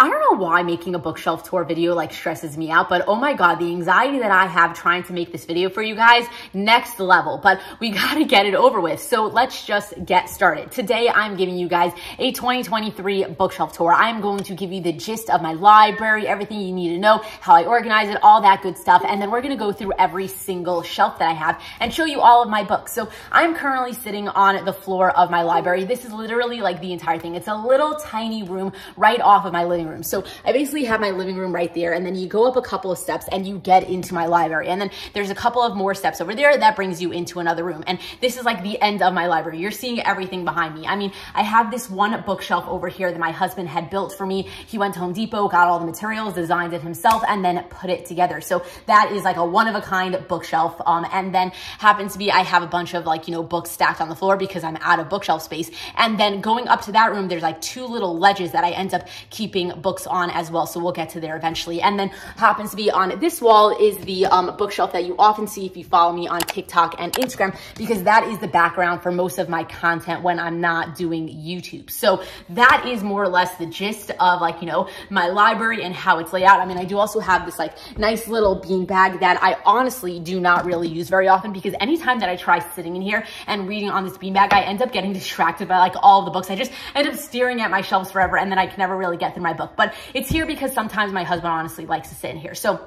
I don't know why making a bookshelf tour video like stresses me out, but oh my God, the anxiety that I have trying to make this video for you guys, next level, but we gotta get it over with. So let's just get started. Today, I'm giving you guys a 2023 bookshelf tour. I'm going to give you the gist of my library, everything you need to know, how I organize it, all that good stuff. And then we're gonna go through every single shelf that I have and show you all of my books. So I'm currently sitting on the floor of my library. This is literally like the entire thing. It's a little tiny room right off of my living room. So I basically have my living room right there and then you go up a couple of steps and you get into my library. And then there's a couple of more steps over there that brings you into another room. And this is like the end of my library. You're seeing everything behind me. I mean, I have this one bookshelf over here that my husband had built for me. He went to Home Depot, got all the materials, designed it himself, and then put it together. So that is like a one of a kind bookshelf. Um, and then happens to be, I have a bunch of like, you know, books stacked on the floor because I'm out of bookshelf space. And then going up to that room, there's like two little ledges that I end up keeping books on as well. So we'll get to there eventually. And then happens to be on this wall is the um, bookshelf that you often see if you follow me on TikTok and Instagram, because that is the background for most of my content when I'm not doing YouTube. So that is more or less the gist of like, you know, my library and how it's laid out. I mean, I do also have this like nice little bean bag that I honestly do not really use very often because anytime that I try sitting in here and reading on this bean bag, I end up getting distracted by like all the books. I just end up staring at my shelves forever and then I can never really get through my book. But it's here because sometimes my husband honestly likes to sit in here. So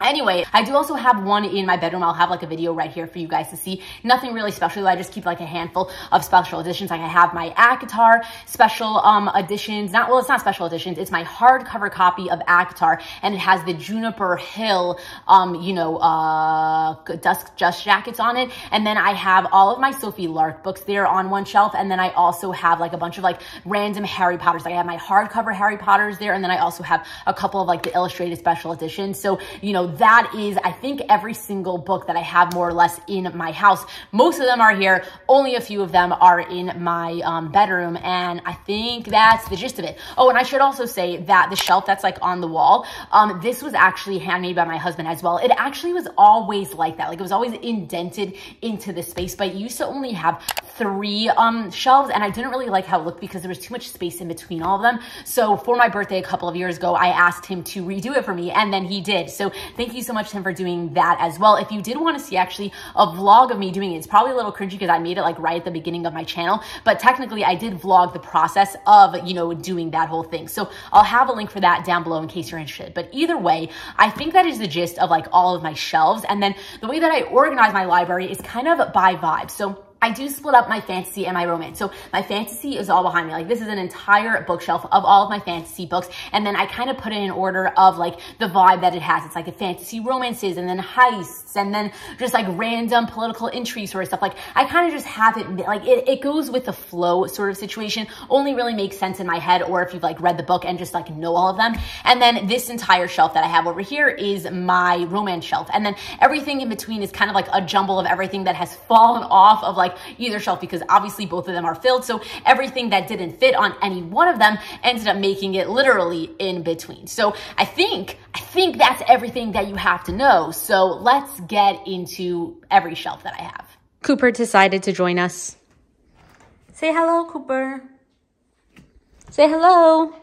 Anyway, I do also have one in my bedroom. I'll have like a video right here for you guys to see. Nothing really special. Though. I just keep like a handful of special editions. Like I have my ACOTAR special um, editions. Not Well, it's not special editions. It's my hardcover copy of ACOTAR and it has the Juniper Hill, um, you know, uh, Dusk Just Jackets on it. And then I have all of my Sophie Lark books there on one shelf. And then I also have like a bunch of like random Harry Potters. Like I have my hardcover Harry Potters there. And then I also have a couple of like the illustrated special editions. So, you know, that is, I think, every single book that I have more or less in my house. Most of them are here. Only a few of them are in my um, bedroom. And I think that's the gist of it. Oh, and I should also say that the shelf that's like on the wall, um, this was actually handmade by my husband as well. It actually was always like that. Like it was always indented into the space, but it used to only have three um, shelves and I didn't really like how it looked because there was too much space in between all of them. So for my birthday a couple of years ago, I asked him to redo it for me and then he did. So thank you so much Tim for doing that as well. If you did want to see actually a vlog of me doing it, it's probably a little cringy because I made it like right at the beginning of my channel, but technically I did vlog the process of, you know, doing that whole thing. So I'll have a link for that down below in case you're interested. But either way, I think that is the gist of like all of my shelves. And then the way that I organize my library is kind of by vibe. So I do split up my fantasy and my romance. So my fantasy is all behind me. Like this is an entire bookshelf of all of my fantasy books. And then I kind of put it in order of like the vibe that it has. It's like a fantasy romances and then heists and then just like random political intrigue sort of stuff. Like I kind of just have it, like it, it goes with the flow sort of situation. Only really makes sense in my head or if you've like read the book and just like know all of them. And then this entire shelf that I have over here is my romance shelf. And then everything in between is kind of like a jumble of everything that has fallen off of like like either shelf because obviously both of them are filled. So everything that didn't fit on any one of them ended up making it literally in between. So I think, I think that's everything that you have to know. So let's get into every shelf that I have. Cooper decided to join us. Say hello, Cooper. Say hello.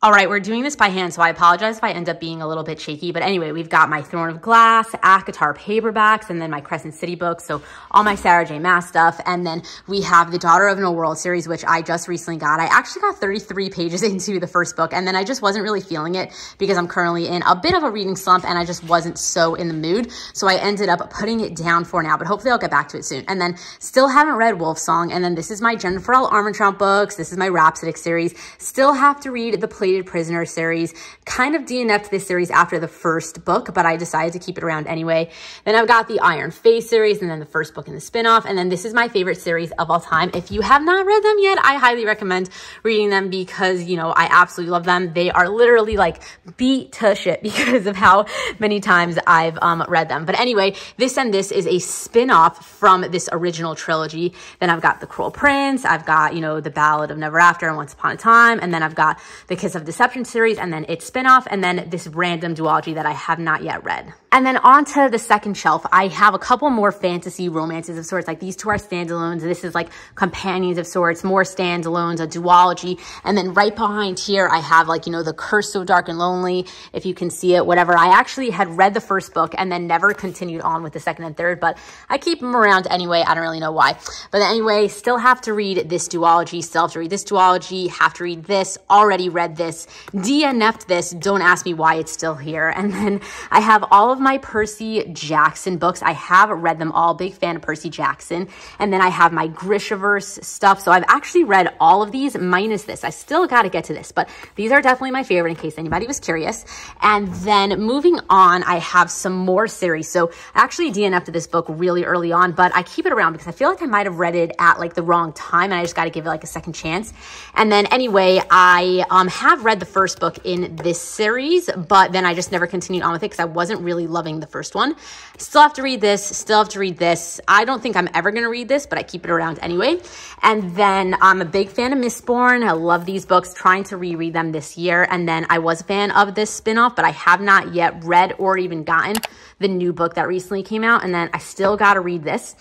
All right, we're doing this by hand, so I apologize if I end up being a little bit shaky. But anyway, we've got my Throne of Glass, ACOTAR paperbacks, and then my Crescent City books. So all my Sarah J. Maas stuff. And then we have the Daughter of No World series, which I just recently got. I actually got 33 pages into the first book, and then I just wasn't really feeling it because I'm currently in a bit of a reading slump, and I just wasn't so in the mood. So I ended up putting it down for now, but hopefully I'll get back to it soon. And then still haven't read Wolf Song, and then this is my Jennifer L. Armentrout books. This is my Rhapsodic series. Still have to read the Plated Prisoner series. Kind of DNF'd this series after the first book, but I decided to keep it around anyway. Then I've got the Iron Fey series and then the first book in the spinoff. And then this is my favorite series of all time. If you have not read them yet, I highly recommend reading them because, you know, I absolutely love them. They are literally like beat to shit because of how many times I've um, read them. But anyway, this and this is a spin-off from this original trilogy. Then I've got The Cruel Prince. I've got, you know, The Ballad of Never After and Once Upon a Time. And then I've got The Kiss of Deception series, and then its spinoff, and then this random duology that I have not yet read. And then onto the second shelf, I have a couple more fantasy romances of sorts. Like these two are standalones. This is like companions of sorts, more standalones, a duology. And then right behind here, I have like, you know, The Curse So Dark and Lonely, if you can see it, whatever. I actually had read the first book and then never continued on with the second and third, but I keep them around anyway. I don't really know why. But anyway, still have to read this duology, still have to read this duology, have to read this, already read this, DNF'd this. Don't ask me why it's still here. And then I have all of of my Percy Jackson books. I have read them all. Big fan of Percy Jackson. And then I have my Grishaverse stuff. So I've actually read all of these minus this. I still got to get to this, but these are definitely my favorite in case anybody was curious. And then moving on, I have some more series. So I actually DNF'd this book really early on, but I keep it around because I feel like I might have read it at like the wrong time and I just got to give it like a second chance. And then anyway, I um, have read the first book in this series, but then I just never continued on with it because I wasn't really loving the first one. Still have to read this, still have to read this. I don't think I'm ever going to read this, but I keep it around anyway. And then I'm a big fan of Mistborn. I love these books, trying to reread them this year. And then I was a fan of this spinoff, but I have not yet read or even gotten the new book that recently came out. And then I still got to read this.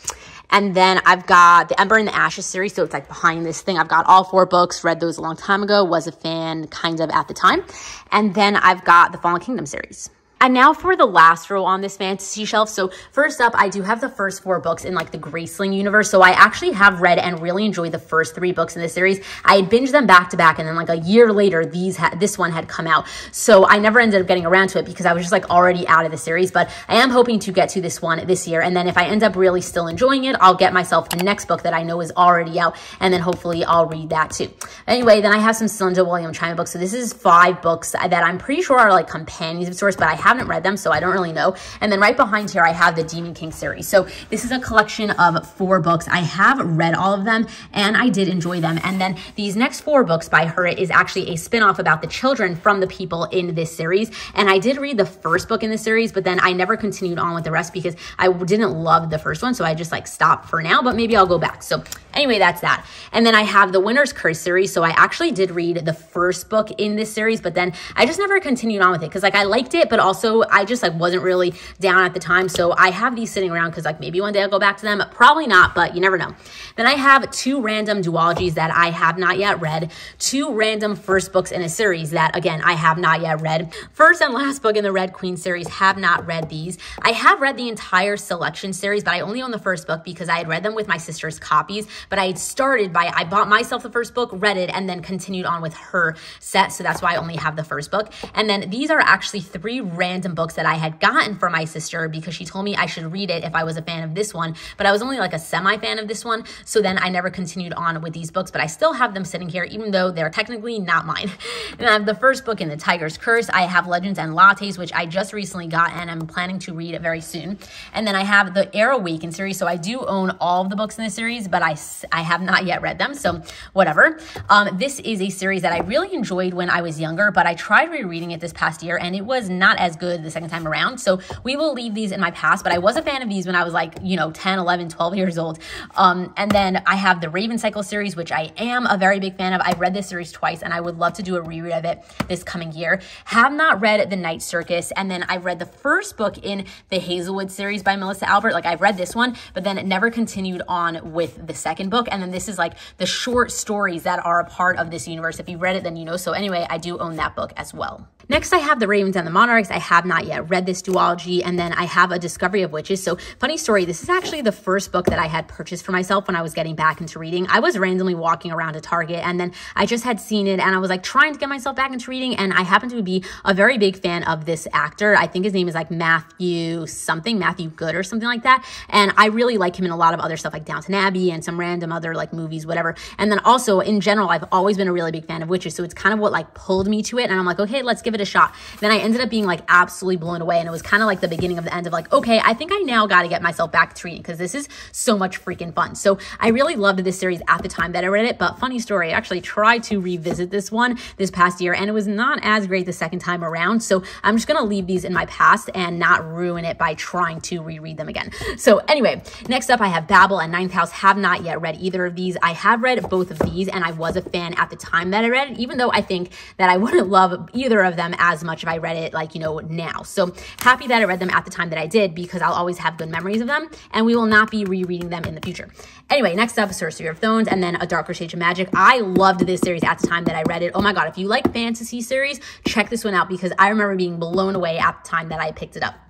And then I've got the Ember in the Ashes series. So it's like behind this thing. I've got all four books, read those a long time ago, was a fan kind of at the time. And then I've got the Fallen Kingdom series. And now for the last row on this fantasy shelf. So first up, I do have the first four books in like the Graceling universe. So I actually have read and really enjoyed the first three books in this series. I had binged them back to back and then like a year later, these this one had come out. So I never ended up getting around to it because I was just like already out of the series, but I am hoping to get to this one this year. And then if I end up really still enjoying it, I'll get myself the next book that I know is already out. And then hopefully I'll read that too. Anyway, then I have some Cinda William Chima books. So this is five books that I'm pretty sure are like companions of sorts, but I haven't read them, so I don't really know. And then right behind here, I have the Demon King series. So this is a collection of four books. I have read all of them and I did enjoy them. And then these next four books by her is actually a spinoff about the children from the people in this series. And I did read the first book in the series, but then I never continued on with the rest because I didn't love the first one. So I just like stopped for now, but maybe I'll go back. So anyway, that's that. And then I have the Winner's Curse series. So I actually did read the first book in this series, but then I just never continued on with it because like I liked it, but also I just like wasn't really down at the time. So I have these sitting around because like maybe one day I'll go back to them. Probably not, but you never know. Then I have two random duologies that I have not yet read. Two random first books in a series that again, I have not yet read. First and last book in the Red Queen series, have not read these. I have read the entire selection series, but I only own the first book because I had read them with my sister's copies. But I had started by, I bought myself the first book, read it, and then continued on with her set. So that's why I only have the first book. And then these are actually three random books that I had gotten for my sister because she told me I should read it if I was a fan of this one, but I was only like a semi fan of this one. So then I never continued on with these books, but I still have them sitting here, even though they're technically not mine. and I have the first book in the Tiger's Curse. I have Legends and Lattes, which I just recently got and I'm planning to read it very soon. And then I have the Heir Awakened series. So I do own all of the books in the series, but I, I have not yet read them. So whatever. Um, this is a series that I really enjoyed when I was younger, but I tried rereading it this past year and it was not as good the second time around around. So we will leave these in my past, but I was a fan of these when I was like, you know, 10, 11, 12 years old. Um, and then I have the Raven Cycle series, which I am a very big fan of. I've read this series twice and I would love to do a reread of it this coming year. Have not read The Night Circus. And then I read the first book in the Hazel Wood series by Melissa Albert. Like I've read this one, but then it never continued on with the second book. And then this is like the short stories that are a part of this universe. If you read it, then you know. So anyway, I do own that book as well. Next, I have The Ravens and the Monarchs. I have not yet read this duology, and then I have A Discovery of Witches. So, funny story, this is actually the first book that I had purchased for myself when I was getting back into reading. I was randomly walking around a Target, and then I just had seen it, and I was like trying to get myself back into reading, and I happen to be a very big fan of this actor. I think his name is like Matthew something, Matthew Goode or something like that. And I really like him in a lot of other stuff like Downton Abbey and some random other like movies, whatever. And then also in general, I've always been a really big fan of witches. So it's kind of what like pulled me to it. And I'm like, okay, let's give it it a shot. Then I ended up being like absolutely blown away. And it was kind of like the beginning of the end of like, okay, I think I now got to get myself back to reading because this is so much freaking fun. So I really loved this series at the time that I read it. But funny story, I actually tried to revisit this one this past year and it was not as great the second time around. So I'm just going to leave these in my past and not ruin it by trying to reread them again. So anyway, next up I have Babel and Ninth House. Have not yet read either of these. I have read both of these and I was a fan at the time that I read it, even though I think that I wouldn't love either of them as much if I read it like, you know, now. So happy that I read them at the time that I did because I'll always have good memories of them and we will not be rereading them in the future. Anyway, next up, Sorcery of Thorns and then A Darker Shade of Magic. I loved this series at the time that I read it. Oh my God, if you like fantasy series, check this one out because I remember being blown away at the time that I picked it up.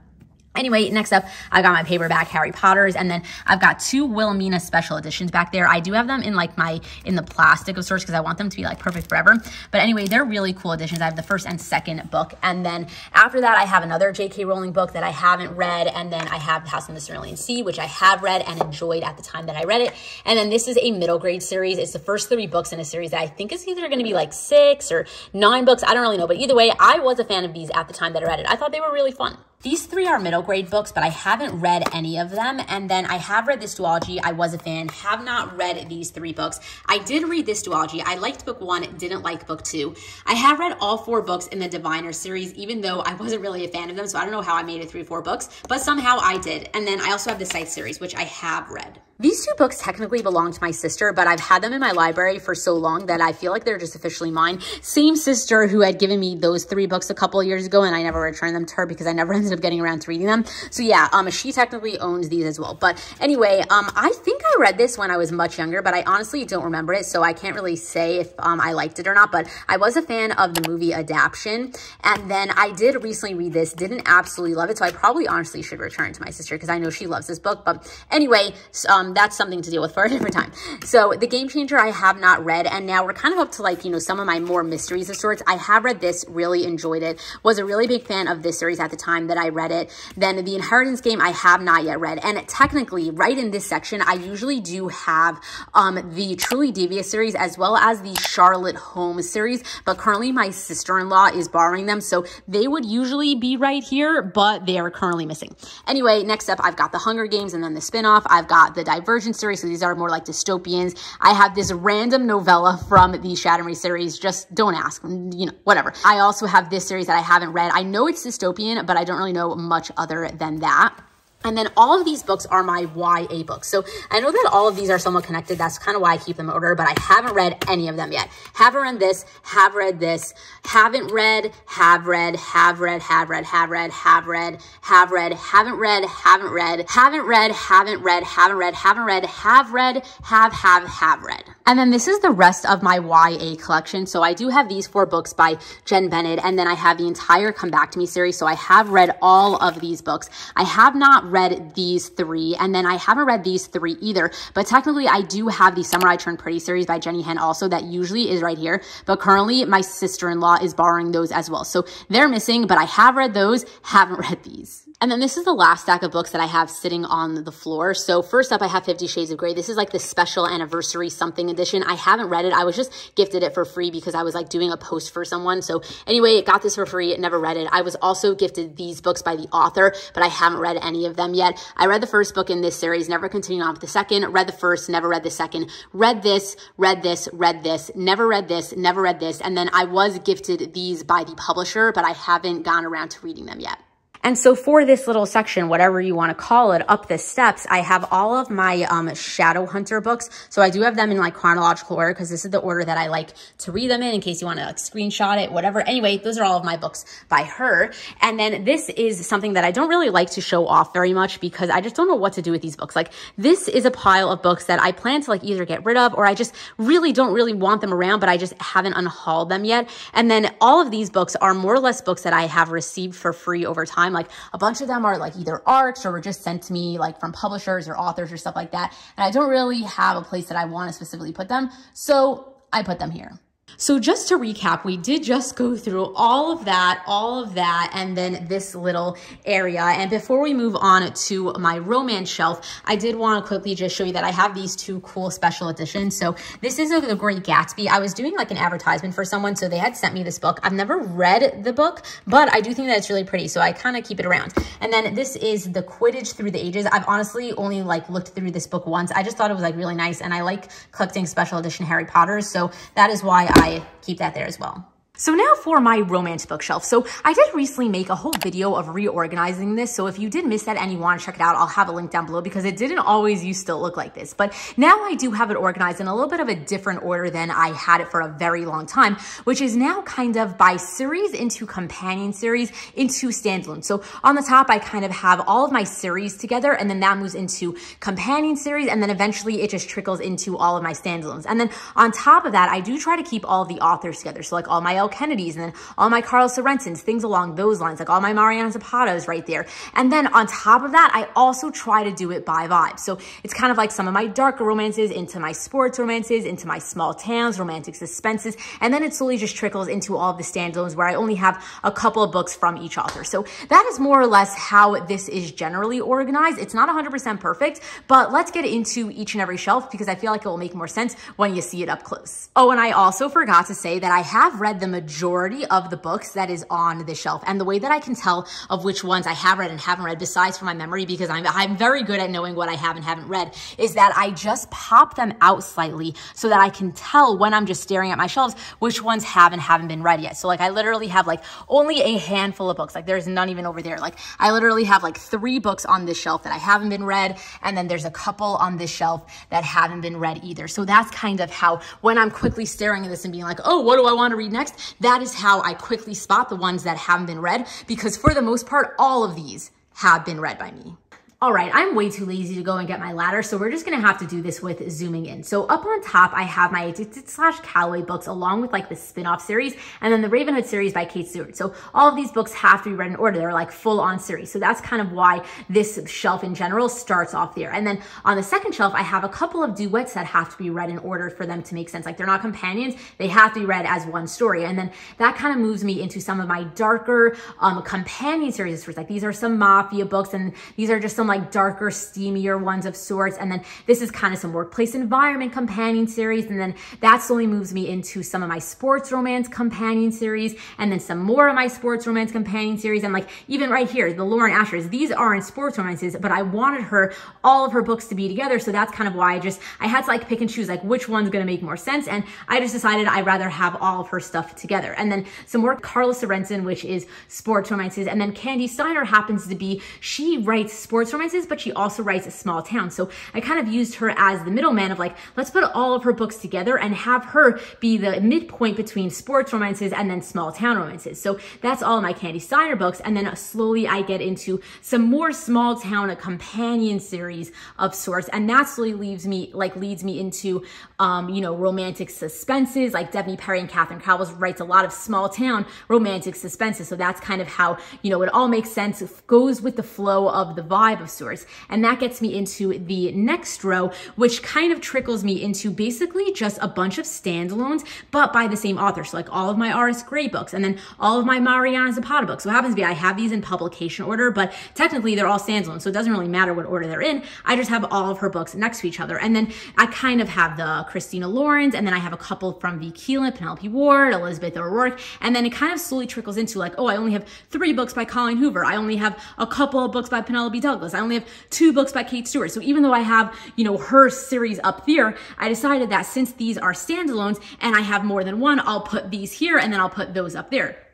Anyway, next up, I got my paperback Harry Potters, and then I've got two Wilhelmina special editions back there. I do have them in like my, in the plastic of sorts because I want them to be like perfect forever. But anyway, they're really cool editions. I have the first and second book. And then after that, I have another J.K. Rowling book that I haven't read. And then I have House of the Cerulean Sea, which I have read and enjoyed at the time that I read it. And then this is a middle grade series. It's the first three books in a series that I think is either going to be like six or nine books. I don't really know. But either way, I was a fan of these at the time that I read it. I thought they were really fun. These three are middle grade books, but I haven't read any of them. And then I have read this duology. I was a fan, have not read these three books. I did read this duology. I liked book one, didn't like book two. I have read all four books in the Diviner series, even though I wasn't really a fan of them. So I don't know how I made it through four books, but somehow I did. And then I also have the Scythe series, which I have read. These two books technically belong to my sister, but I've had them in my library for so long that I feel like they're just officially mine. Same sister who had given me those three books a couple years ago, and I never returned them to her because I never ended up getting around to reading them. So yeah, um, she technically owns these as well. But anyway, um, I think I read this when I was much younger, but I honestly don't remember it, so I can't really say if um, I liked it or not. But I was a fan of the movie adaptation, and then I did recently read this, didn't absolutely love it, so I probably honestly should return to my sister because I know she loves this book. But anyway, um, that's something to deal with for a different time. So the Game Changer I have not read, and now we're kind of up to like, you know, some of my more mysteries of sorts. I have read this, really enjoyed it, was a really big fan of this series at the time that I read it. Then the Inheritance Game I have not yet read, and technically right in this section, I usually do have um, the Truly Devious series as well as the Charlotte Holmes series, but currently my sister-in-law is borrowing them, so they would usually be right here, but they are currently missing. Anyway, next up, I've got the Hunger Games and then the spinoff. I've got the Divergent series, so these are more like dystopians. I have this random novella from the Shadowry series, just don't ask, you know, whatever. I also have this series that I haven't read. I know it's dystopian, but I don't really know much other than that. And then all of these books are my YA books. So I know that all of these are somewhat connected. That's kind of why I keep them in order, but I haven't read any of them yet. Haven't read this, have read this, haven't read, have read, have read, have read, have read, have read, have read, haven't read, haven't read, haven't read, haven't read, haven't read, haven't read, have read, have, have, have read. And then this is the rest of my YA collection. So I do have these four books by Jenn Bennett, and then I have the entire Come Back to Me series. So I have read all of these books. I have not read these three, and then I haven't read these three either. But technically, I do have the Summer I Turned Pretty series by Jenny Han also that usually is right here. But currently, my sister-in-law is borrowing those as well. So they're missing, but I have read those, haven't read these. And then this is the last stack of books that I have sitting on the floor. So first up, I have Fifty Shades of Grey. This is like the special anniversary something edition. I haven't read it. I was just gifted it for free because I was like doing a post for someone. So anyway, it got this for free. It Never read it. I was also gifted these books by the author, but I haven't read any of them yet. I read the first book in this series, never continued on with the second. Read the first, never read the second. Read this, read this, read this, never read this, never read this. And then I was gifted these by the publisher, but I haven't gone around to reading them yet. And so for this little section, whatever you want to call it, up the steps, I have all of my um, Shadow Hunter books. So I do have them in like chronological order because this is the order that I like to read them in in case you want to like screenshot it, whatever. Anyway, those are all of my books by her. And then this is something that I don't really like to show off very much because I just don't know what to do with these books. Like this is a pile of books that I plan to like either get rid of or I just really don't really want them around, but I just haven't unhauled them yet. And then all of these books are more or less books that I have received for free over time. Like a bunch of them are like either ARCs or were just sent to me like from publishers or authors or stuff like that. And I don't really have a place that I want to specifically put them. So I put them here. So just to recap, we did just go through all of that, all of that, and then this little area. And before we move on to my romance shelf, I did want to quickly just show you that I have these two cool special editions. So this is a, The Great Gatsby. I was doing like an advertisement for someone, so they had sent me this book. I've never read the book, but I do think that it's really pretty, so I kind of keep it around. And then this is The Quidditch Through the Ages. I've honestly only like looked through this book once. I just thought it was like really nice, and I like collecting special edition Harry Potters, so that is why I I keep that there as well. So now for my romance bookshelf. So I did recently make a whole video of reorganizing this. So if you did miss that and you want to check it out, I'll have a link down below because it didn't always used to look like this. But now I do have it organized in a little bit of a different order than I had it for a very long time, which is now kind of by series into companion series into standalone. So on the top, I kind of have all of my series together and then that moves into companion series. And then eventually it just trickles into all of my standalones. And then on top of that, I do try to keep all the authors together. So like all my Kennedys and then all my Carla Sorensens, things along those lines, like all my Mariana Zapatas right there. And then on top of that, I also try to do it by vibe. So it's kind of like some of my darker romances into my sports romances, into my small towns, romantic suspenses. And then it slowly just trickles into all of the standalones where I only have a couple of books from each author. So that is more or less how this is generally organized. It's not 100% perfect, but let's get into each and every shelf because I feel like it will make more sense when you see it up close. Oh, and I also forgot to say that I have read the majority of the books that is on the shelf. And the way that I can tell of which ones I have read and haven't read, besides from my memory, because I'm, I'm very good at knowing what I have and haven't read, is that I just pop them out slightly so that I can tell when I'm just staring at my shelves which ones have and haven't been read yet. So like I literally have like only a handful of books. Like there's none even over there. Like I literally have like three books on this shelf that I haven't been read. And then there's a couple on this shelf that haven't been read either. So that's kind of how when I'm quickly staring at this and being like, oh, what do I want to read next? That is how I quickly spot the ones that haven't been read because for the most part, all of these have been read by me. All right, I'm way too lazy to go and get my ladder, so we're just gonna have to do this with zooming in. So up on top, I have my Addicted slash Calloway books along with like the spin-off series and then the Ravenhood series by Kate Stewart. So all of these books have to be read in order. They're like full on series. So that's kind of why this shelf in general starts off there. And then on the second shelf, I have a couple of duets that have to be read in order for them to make sense. Like they're not companions. They have to be read as one story. And then that kind of moves me into some of my darker um, companion series. Like these are some mafia books and these are just some like darker, steamier ones of sorts. And then this is kind of some workplace environment companion series. And then that slowly moves me into some of my sports romance companion series. And then some more of my sports romance companion series. And like even right here, the Lauren Ashers, these aren't sports romances, but I wanted her, all of her books to be together. So that's kind of why I just, I had to like pick and choose like which one's going to make more sense. And I just decided I'd rather have all of her stuff together. And then some more Carla Sorensen, which is sports romances. And then Kandi Steiner happens to be, she writes sports romances, but she also writes a small town. So I kind of used her as the middleman of like, let's put all of her books together and have her be the midpoint between sports romances and then small town romances. So that's all my Kandi Steiner books. And then slowly I get into some more small town, a companion series of sorts. And that slowly leaves me, like leads me into, um, you know, romantic suspenses like Devney Perry and Catherine Cowles writes a lot of small town romantic suspenses. So that's kind of how, you know, it all makes sense, it goes with the flow of the vibe of sorts. And that gets me into the next row, which kind of trickles me into basically just a bunch of standalones, but by the same author. So like all of my R.S. Gray books and then all of my Mariana Zapata books. So what happens to be I have these in publication order, but technically they're all standalones. So it doesn't really matter what order they're in. I just have all of her books next to each other. And then I kind of have the Christina Laurens, and then I have a couple from Vi Keeland, Penelope Ward, Elizabeth O'Roark. And then it kind of slowly trickles into like, oh, I only have three books by Colleen Hoover. I only have a couple of books by Penelope Douglas. I only have two books by Kate Stewart. So even though I have, you know, her series up there, I decided that since these are standalones and I have more than one, I'll put these here and then I'll put those up there.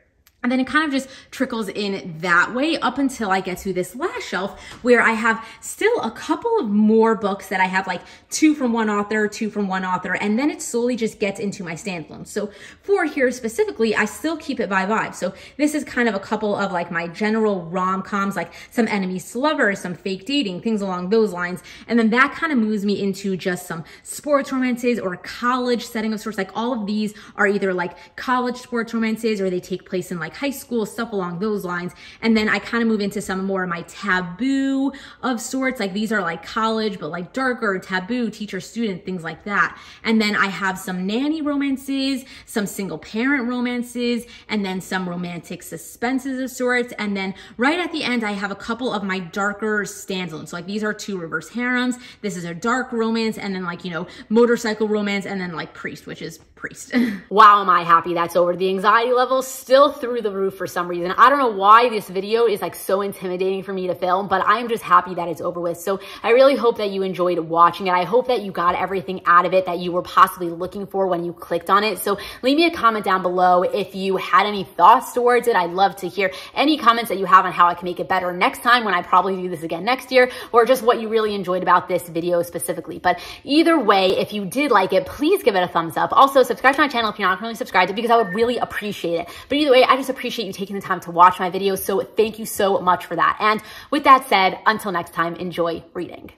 And then it kind of just trickles in that way up until I get to this last shelf where I have still a couple of more books that I have like two from one author, two from one author, and then it slowly just gets into my standalone. So for here specifically, I still keep it by vibe. So this is kind of a couple of like my general rom-coms, like some enemies to lovers, some fake dating, things along those lines. And then that kind of moves me into just some sports romances or college setting of sorts. Like all of these are either like college sports romances or they take place in like like high school, stuff along those lines. And then I kind of move into some more of my taboo of sorts. Like these are like college, but like darker, taboo, teacher, student, things like that. And then I have some nanny romances, some single parent romances, and then some romantic suspenses of sorts. And then right at the end, I have a couple of my darker standalones. So like these are two reverse harems. This is a dark romance and then like, you know, motorcycle romance and then like priest, which is wow, am I happy that's over. The anxiety level still through the roof for some reason. I don't know why this video is like so intimidating for me to film, but I'm just happy that it's over with. So I really hope that you enjoyed watching it. I hope that you got everything out of it that you were possibly looking for when you clicked on it. So leave me a comment down below if you had any thoughts towards it. I'd love to hear any comments that you have on how I can make it better next time when I probably do this again next year, or just what you really enjoyed about this video specifically. But either way, if you did like it, please give it a thumbs up. Also, subscribe to my channel if you're not currently subscribed because I would really appreciate it. But either way, I just appreciate you taking the time to watch my videos. So thank you so much for that. And with that said, until next time, enjoy reading.